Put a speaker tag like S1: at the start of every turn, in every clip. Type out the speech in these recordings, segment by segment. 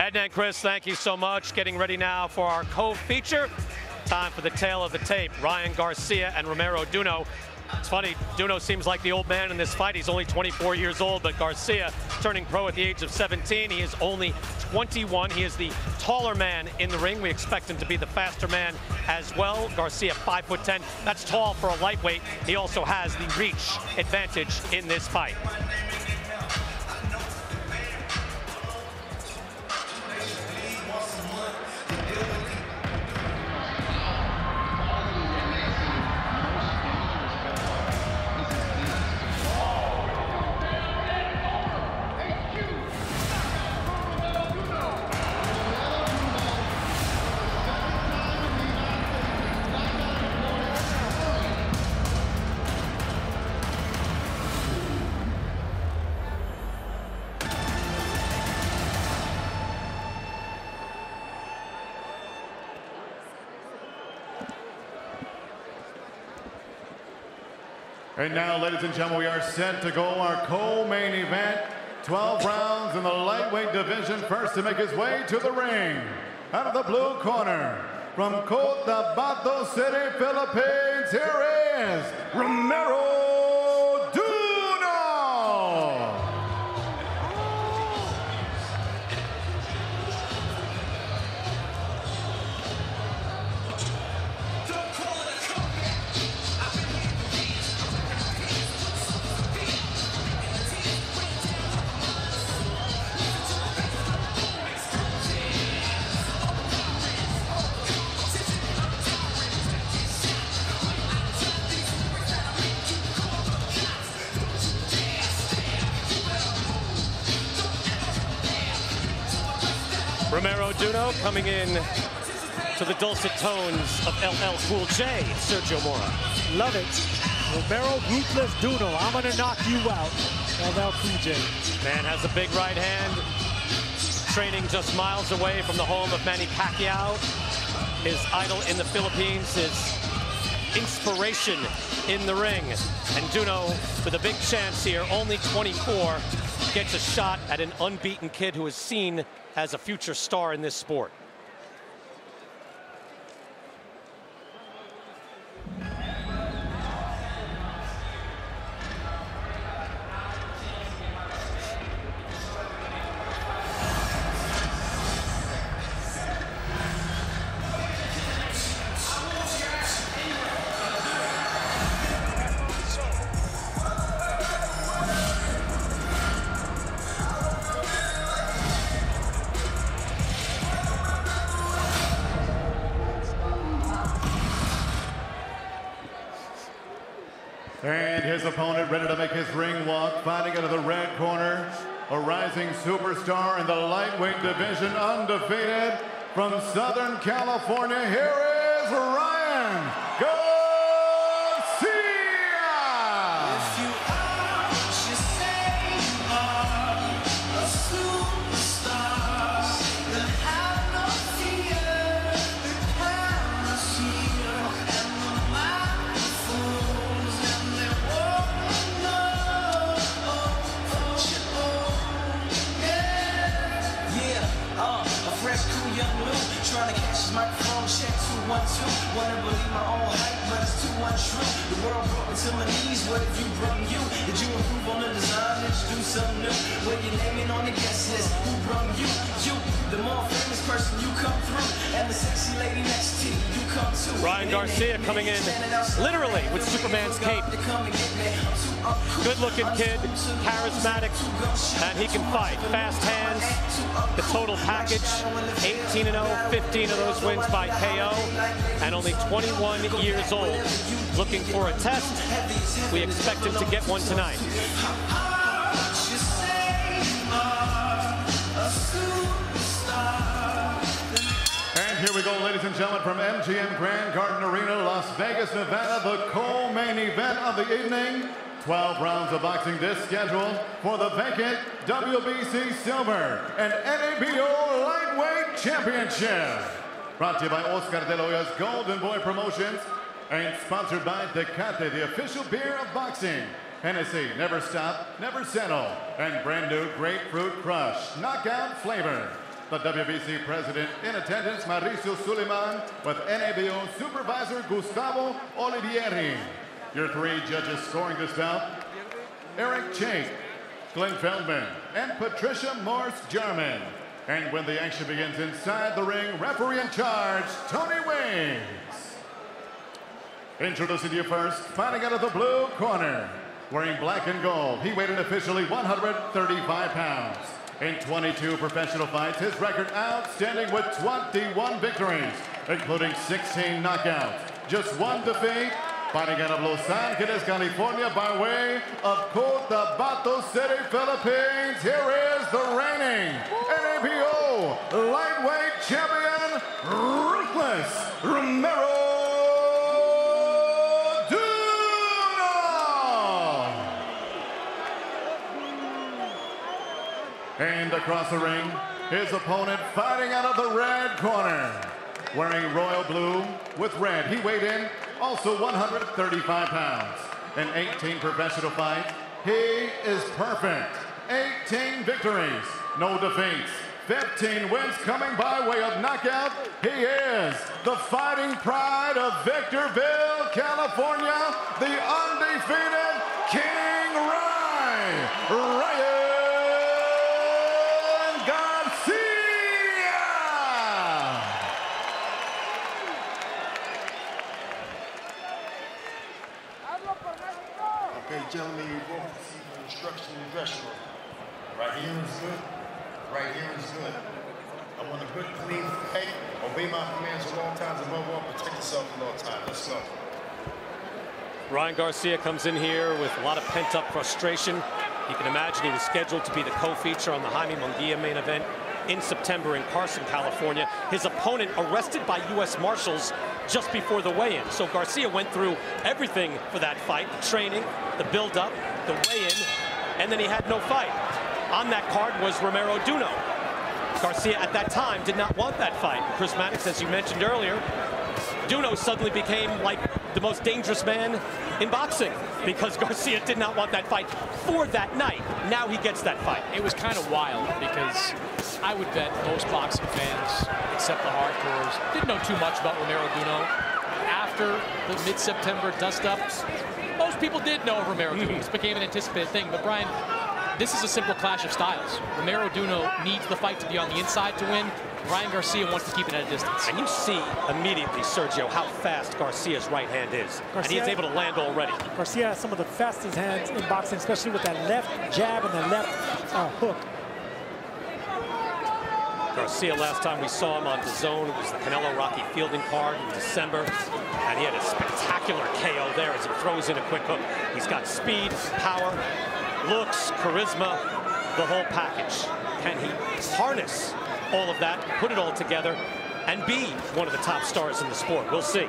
S1: Edna and Chris, thank you so much. Getting ready now for our co-feature. Time for the tale of the tape. Ryan Garcia and Romero Duno. It's funny, Duno seems like the old man in this fight. He's only 24 years old, but Garcia turning pro at the age of 17. He is only 21. He is the taller man in the ring. We expect him to be the faster man as well. Garcia, 5'10". That's tall for a lightweight. He also has the reach advantage in this fight.
S2: And now, ladies and gentlemen, we are set to go our co-main event. 12 rounds in the lightweight division. First to make his way to the ring. Out of the blue corner, from Cotabato City, Philippines, here is Romero
S1: coming in to the dulcet tones of LL Cool J, Sergio Mora.
S3: Love it. Romero Ruthless Duno. I'm going to knock you out. LL Cool J.
S1: Man has a big right hand. Training just miles away from the home of Manny Pacquiao. His idol in the Philippines, his inspiration in the ring. And Duno, with a big chance here, only 24, gets a shot at an unbeaten kid who is seen as a future star in this sport.
S2: His opponent ready to make his ring walk, fighting out of the red corner, a rising superstar in the lightweight division, undefeated from Southern California. Here
S4: fresh, cool young Lou trying to catch his microphone check two one two. Wanna believe my own hype, but it's too untrue. The world brought me to my knees. What have you brought you? Did you improve on the design? Did you do something new? Where you naming on the guest list? Who brought you? You, the more famous person, you come through, and the sexy lady next to you, you come too.
S1: Ryan Garcia coming in literally with Superman's cape. Good looking kid, charismatic, and he can fight. Fast hands, the total package 18 0, 15 of those wins by KO, and only 21 years old. Looking for a test. We expect him to get one tonight.
S2: And here we go, ladies and gentlemen, from MGM Grand Garden Arena, Las Vegas, Nevada, the co-main event of the evening. 12 rounds of boxing this scheduled for the vacant WBC Silver and NABO Lightweight Championship. Brought to you by Oscar De Hoya's Golden Boy Promotions and sponsored by Tecate, the official beer of boxing. Hennessy, never stop, never settle, and brand new Grapefruit Crush, knockout flavor. the WBC president in attendance, Mauricio Sulaiman, with NABO supervisor Gustavo Olivieri. Your three judges scoring this bout, Eric Chait, Glenn Feldman, and Patricia Morse Jarman. And when the action begins inside the ring, referee in charge, Tony Weeks. Introducing you first, fighting out of the blue corner, wearing black and gold. He weighed in officially 135 pounds. In 22 professional fights, his record outstanding with 21 victories, including 16 knockouts. Just one defeat, fighting out of Los Angeles, California by way of Cotabato City, Philippines. Here is the reigning NABO lightweight champion, Ruthless Romero And across the ring, his opponent fighting out of the red corner. Wearing royal blue with red, he weighed in also 135 pounds. In 18 professional fights, he is perfect. 18 victories, no defeats. 15 wins coming by way of knockout. He is the fighting pride of Victorville, California, the undefeated King Ryan. Ryan
S5: Okay, gentlemen, you both receive instruction in the dressing room. Right here is good. Right here is good. I want a good, clean fight. Obey my commands at all times. Above all, protect yourself at all times. Let's go.
S1: Ryan Garcia comes in here with a lot of pent-up frustration. You can imagine he was scheduled to be the co-feature on the Jaime Munguia main event in September in Carson, California. His opponent arrested by U.S. Marshals just before the weigh-in. So Garcia went through everything for that fight, the training, the build-up, the weigh-in, and then he had no fight. On that card was Romero Duno. Garcia at that time did not want that fight. Chris Mannix, as you mentioned earlier, Duno suddenly became like the most dangerous man in boxing because Garcia did not want that fight for that night. Now he gets that fight.
S6: It was kind of wild because I would bet most boxing fans, except the hardcores, didn't know too much about Romero Duno. After the mid-September dust-up, most people did know Romero Duno. This became an anticipated thing. But Brian, this is a simple clash of styles. Romero Duno needs the fight to be on the inside to win. Ryan Garcia wants to keep it at a distance.
S1: And you see immediately, Sergio, how fast Garcia's right hand is. Garcia, and he is able to land already.
S3: Garcia has some of the fastest hands in boxing, especially with that left jab and the left uh, hook.
S1: Garcia, last time we saw him on DAZN, it was the Canelo Rocky Fielding card in December. And he had a spectacular KO there as he throws in a quick hook. He's got speed, power, looks, charisma, the whole package. Can he harness all of that, put it all together, and be one of the top stars in the sport? We'll see.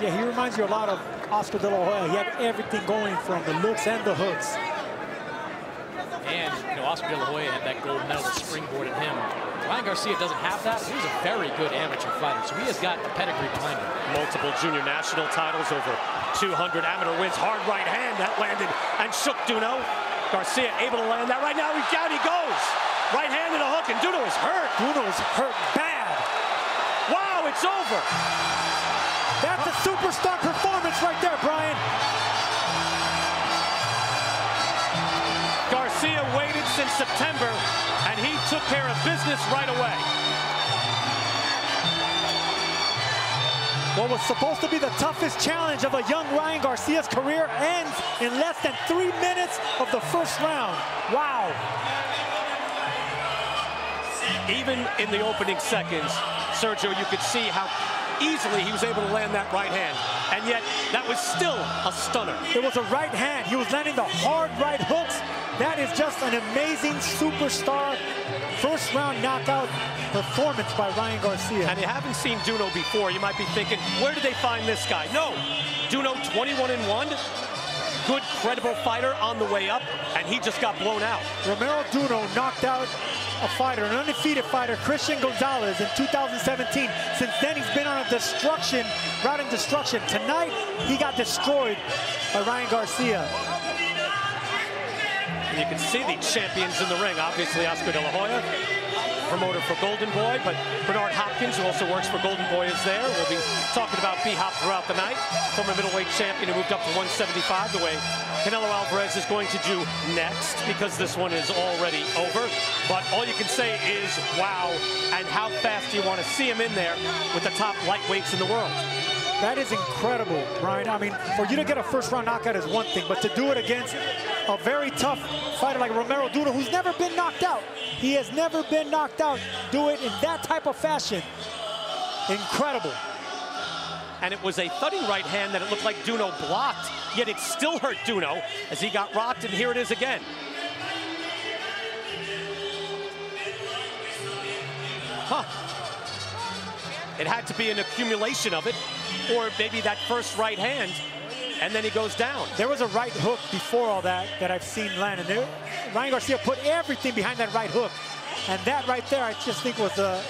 S3: Yeah, he reminds you a lot of Oscar De La Hoya. He had everything going from the looks and the hooks.
S6: And, you know, Oscar De La Hoya had that gold medal springboard in him. Ryan Garcia doesn't have that. He's a very good amateur fighter, so he has got the pedigree behind him.
S1: Multiple junior national titles, over 200 amateur wins. Hard right hand that landed and shook Duno. Garcia able to land that right now. He's down he goes. Right hand and a hook, and Duno is hurt.
S3: Duno is hurt bad.
S1: Wow, it's over.
S3: That's a superstar performance right there, Brian.
S1: Garcia waited since September, and he took care of business right away.
S3: What was supposed to be the toughest challenge of a young Ryan Garcia's career ends in less than three minutes of the first round. Wow.
S1: Even in the opening seconds, Sergio, you could see how easily he was able to land that right hand. And yet, that was still a stunner.
S3: It was a right hand. He was landing the hard right hooks. That is just an amazing superstar first round knockout performance by Ryan Garcia.
S1: And you haven't seen Duno before. You might be thinking, where did they find this guy? No, Duno 21 and 1. Good, credible fighter on the way up, and he just got blown out.
S3: Romero Duno knocked out a fighter, an undefeated fighter, Christian Gonzalez in 2017. Since then, he's been on a destruction, route in destruction. Tonight, he got destroyed by Ryan Garcia.
S1: And you can see the champions in the ring. Obviously, Oscar De La Hoya promoter for Golden Boy, but Bernard Hopkins, who also works for Golden Boy, is there. We'll be talking about B-Hop throughout the night. Former middleweight champion who moved up to 175, the way Canelo Alvarez is going to do next because this one is already over. But all you can say is wow, and how fast do you want to see him in there with the top lightweights in the world?
S3: That is incredible, Brian. I mean, for you to get a first-round knockout is one thing, but to do it against a very tough fighter like Romero Duno, who's never been knocked out. He has never been knocked out. Do it in that type of fashion. Incredible.
S1: And it was a thudding right hand that it looked like Duno blocked, yet it still hurt Duno as he got rocked, and here it is again. Huh. It had to be an accumulation of it, or maybe that first right hand, and then he goes down.
S3: There was a right hook before all that that I've seen land, and there, Ryan Garcia put everything behind that right hook. And that right there, I just think was a...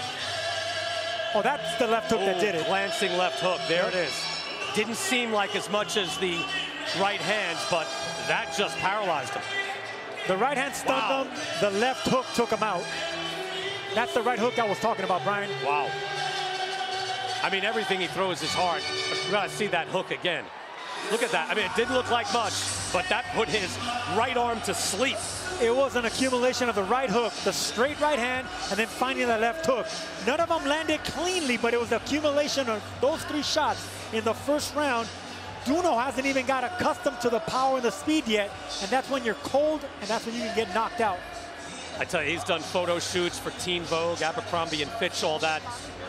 S3: Oh, that's the left hook that did it.
S1: Glancing left hook, there it is. Didn't seem like as much as the right hands, but that just paralyzed him.
S3: The right hand stunned
S1: Wow.
S3: him. The left hook took him out. That's the right hook I was talking about, Brian.
S1: Wow. I mean, everything he throws is hard. You gotta see that hook again. Look at that. I mean, it didn't look like much, but that put his right arm to sleep.
S3: It was an accumulation of the right hook, the straight right hand, and then finding the left hook. None of them landed cleanly, but it was the accumulation of those three shots in the first round. Duno hasn't even got accustomed to the power and the speed yet, and that's when you're cold, and that's when you can get knocked out.
S1: I tell you, he's done photo shoots for Teen Vogue, Abercrombie and Fitch, all that.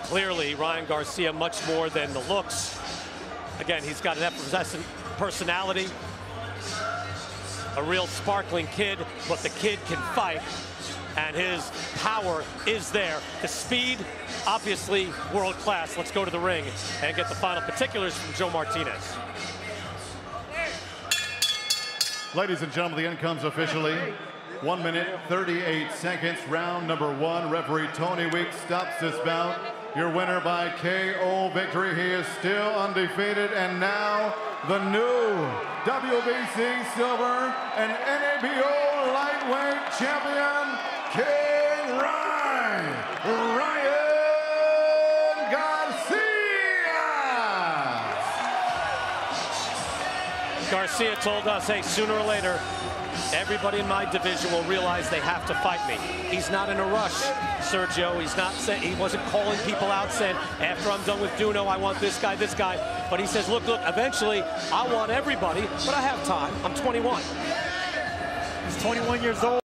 S1: Clearly, Ryan Garcia much more than the looks. Again, he's got an effervescent personality, a real sparkling kid, but the kid can fight, and his power is there. The speed, obviously, world class. Let's go to the ring and get the final particulars from Joe Martinez.
S2: Ladies and gentlemen, the end comes officially. One minute, 38 seconds, round number one. Referee Tony Weeks stops this bout. Your winner by KO victory. He is still undefeated, and now the new WBC Silver and NABO Lightweight Champion, King Ryan, Ryan Garcia.
S1: Garcia told us, hey, sooner or later, everybody in my division will realize they have to fight me. He's not in a rush, Sergio. He's not saying, he wasn't calling people out saying, after I'm done with Duno, I want this guy, this guy. But he says, look, look, eventually, I want everybody, but I have time. I'm 21.
S3: He's 21 years old.